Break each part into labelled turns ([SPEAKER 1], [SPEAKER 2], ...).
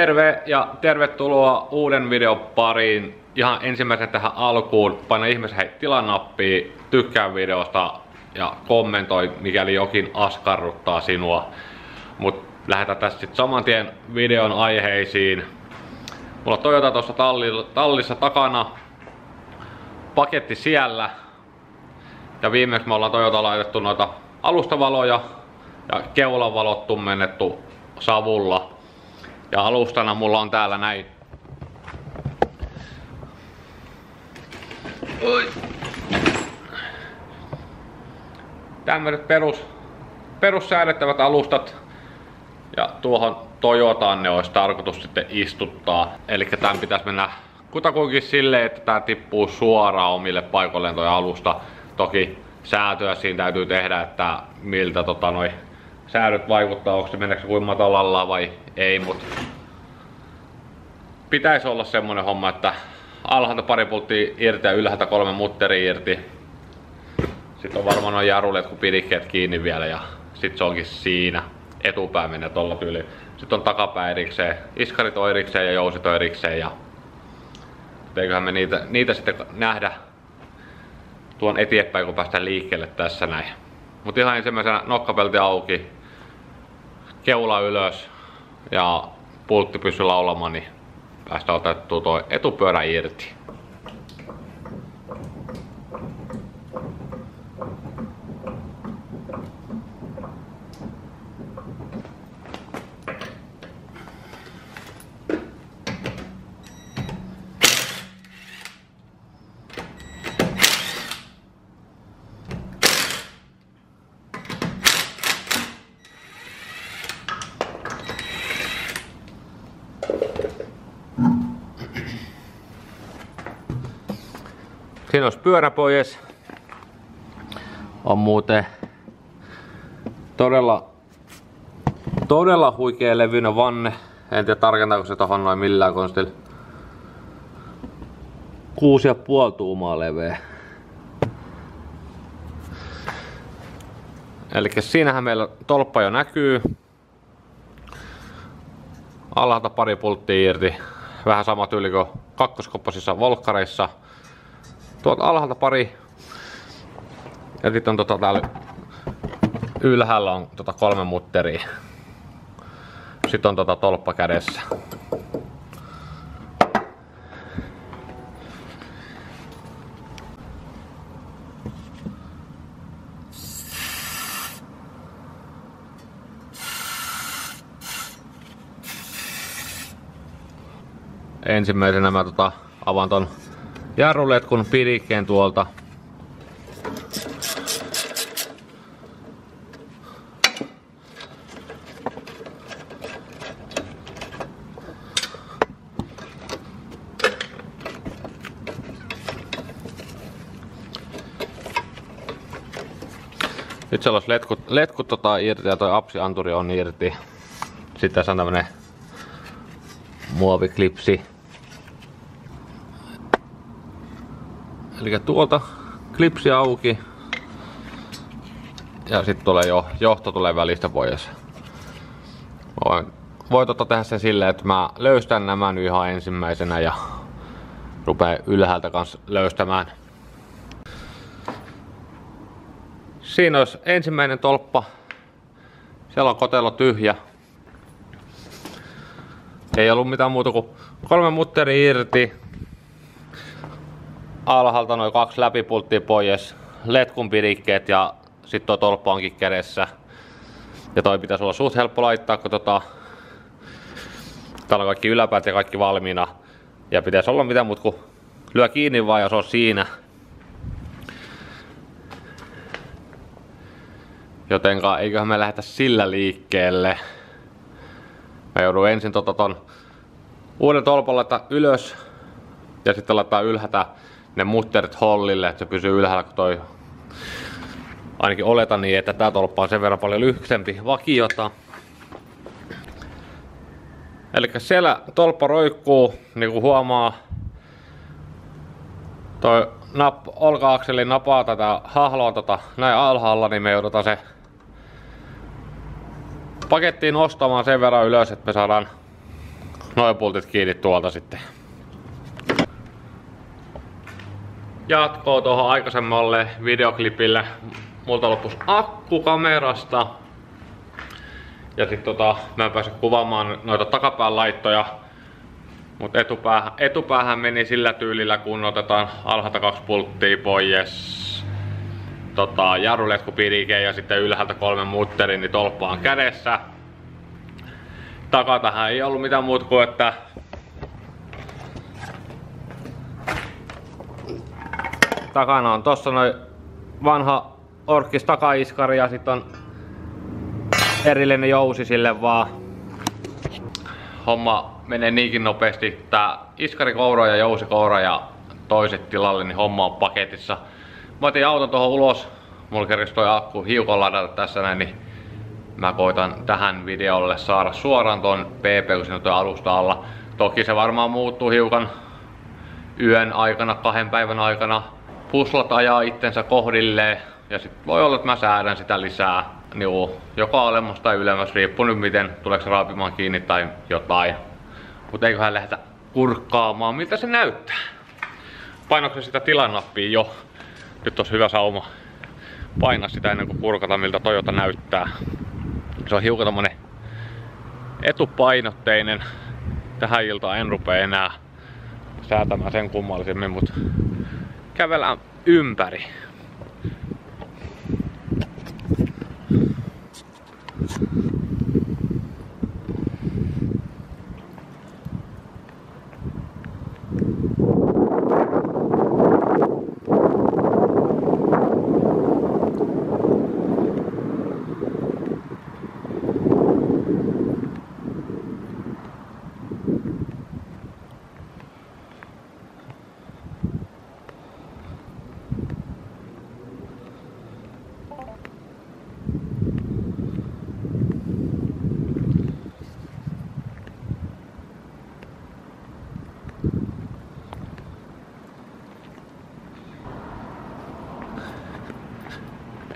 [SPEAKER 1] Terve ja tervetuloa uuden videon pariin. Ihan ensimmäisen tähän alkuun paina ihmeessä hei tilanappia, tykkää videosta ja kommentoi mikäli jokin askarruttaa sinua. Mut lähdetään tästä sitten saman tien videon aiheisiin. Mulla on Toyota tuossa tallissa takana. Paketti siellä. Ja viimeksi me ollaan Toyota laitettu noita alustavaloja ja keulavalot tummennettu savulla. Ja alustana mulla on täällä näin. Oi. Tämmöiset perus, perussäädettävät alustat. Ja tuohon Toyotaan ne olisi tarkoitus sitten istuttaa. Eli tämän pitäisi mennä kutakuinkin silleen, että tää tippuu suoraan omille paikoilleen toi alusta. Toki säätöä siinä täytyy tehdä, että miltä tota noi säädöt vaikuttaa, onko se meneekö kuin matalalla vai ei, mutta pitäisi olla semmonen homma, että alhaalta pari pulttia irti ja ylhäältä kolme mutteri irti. Sitten on varmaan noin kun pidikkeet kiinni vielä ja sit se onkin siinä. Etupää menee tolla tyyliin. Sitten on takapää erikseen, iskarit on erikseen ja jousit on erikseen ja eiköhän me niitä, niitä sitten nähdä tuon eteenpäin kun päästään liikkeelle tässä näin. Mutta ihan ensimmäisenä nokkapelti auki, keula ylös ja pultti pysyy laulamaan, niin päästään otettua tuo etupyörä irti. Siinä olisi pyörä pois. On muuten todella, todella huikea levyinen vanne. En tiedä tarkentaako se tohon noin millään konstilla. 6,5 tuumaa leveä. Eli siinähän meillä tolppa jo näkyy. Alhaalta pari pulttia irti. Vähän sama tyyli kuin kakkoskopposissa volkkareissa. Tuolta alhaalta pari. Ja sitten on tota täällä ylhäällä on tota kolme mutteria. Sitten on tota tolppa kädessä. Ensimmäisenä mä tota avaan ton jarruletkun pidikkeen tuolta. Nyt se olisi letkut, letkut tota irti ja toi apsianturi on irti. Sitten tässä on tämmönen muoviklipsi. Eli tuolta klipsi auki. Ja sitten tulee jo, johto tulee välistä pois. Voin, voin tota tehdä sen silleen, että mä löystän nämä nyt ihan ensimmäisenä ja rupee ylhäältä kanssa löystämään. Siinä olisi ensimmäinen tolppa. Siellä on kotelo tyhjä. Ei ollut mitään muuta kuin kolme mutteri irti, alhaalta noin kaksi läpipulttia pois, letkun pidikkeet ja sitten tuo tolppa onkin kädessä. Ja toi pitäisi olla suht helppo laittaa, kun tota, täällä on kaikki yläpäät ja kaikki valmiina. Ja pitäisi olla mitä muut kuin lyö kiinni vaan ja se on siinä. Jotenka eiköhän me lähdetä sillä liikkeelle. Mä joudun ensin tota ton uuden tolpan laittaa ylös ja sitten laittaa ylhätä ne mutterit hollille, että se pysyy ylhäällä, kun toi ainakin oletan niin, että tää tolppa on sen verran paljon lyhsempi vakiota. Eli siellä tolppa roikkuu, niin kuin huomaa, toi nap, olka-akseli napaa tätä hahloa tota, näin alhaalla, niin me joudutaan se pakettiin nostamaan sen verran ylös, että me saadaan noin pultit kiinni tuolta sitten. Jatkoa tuohon aikaisemmalle videoklipille. Multa loppus akku kamerasta. Ja sit tota, mä en päässyt kuvaamaan noita takapään laittoja. Mutta etupäähän, etupäähän meni sillä tyylillä, kun otetaan alhaalta kaksi pulttia pois. Tota, jarruletku pidike ja sitten ylhäältä kolme mutteri, niin tolppa on kädessä. Takatahan ei ollut mitään muuta kuin, että takana on tossa noin vanha orkkis takaiskari ja sitten on erillinen jousi sille vaan. Homma menee niinkin nopeasti, tää iskari koura ja jousi koura ja toiset tilalle, niin homma on paketissa. Mä otin auton tuohon ulos, mulla kerkesi toi akku hiukan ladata tässä näin, niin mä koitan tähän videolle saada suoraan ton PP, alusta alla. Toki se varmaan muuttuu hiukan yön aikana, kahden päivän aikana. Puslat ajaa itsensä kohdilleen ja sit voi olla, että mä säädän sitä lisää. Niin joko alemmas tai ylemmäs, riippuu nyt miten tuleeko raapimaan kiinni tai jotain. Mutta eiköhän lähdetä kurkkaamaan, miltä se näyttää. Painoksen sitä tilanappia jo? Nyt on hyvä sauma painaa sitä ennen kuin kurkata miltä Toyota näyttää. Se on hiukan tommonen etupainotteinen. Tähän iltaan en rupea enää säätämään sen kummallisemmin, mutta kävellään ympäri.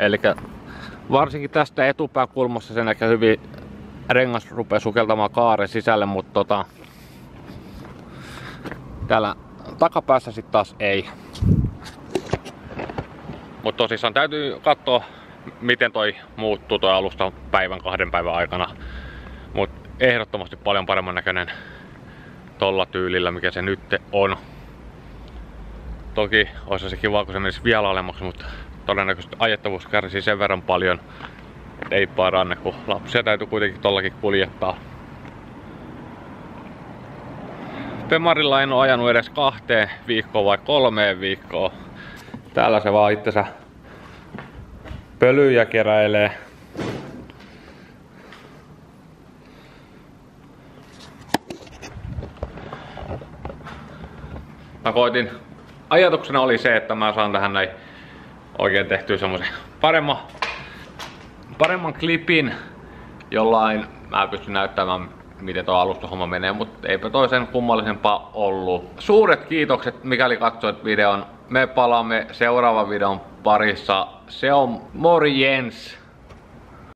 [SPEAKER 1] Eli varsinkin tästä etupään kulmassa sen näkee hyvin rengas rupeaa sukeltamaan kaaren sisälle, mutta tota, täällä takapäässä sitten taas ei. Mutta tosissaan täytyy katsoa, miten toi muuttuu toi alusta päivän kahden päivän aikana. Mutta ehdottomasti paljon paremman näköinen tolla tyylillä, mikä se nyt on. Toki olisi se kiva, kun se menisi vielä alemmaksi, mutta todennäköisesti ajettavuus kärsii sen verran paljon, että ei paranne, kun lapsia täytyy kuitenkin tollakin kuljettaa. Pemarilla en ole ajanut edes kahteen viikkoon vai kolmeen viikkoon. Täällä se vaan itsensä pölyjä keräilee. Mä koitin, ajatuksena oli se, että mä saan tähän näin oikein tehtyä semmoisen paremman, paremman klipin, jollain mä pystyn näyttämään miten tuo alustahomma menee, mutta eipä toisen kummallisempaa ollut. Suuret kiitokset, mikäli katsoit videon. Me palaamme seuraavan videon parissa. Se on morjens!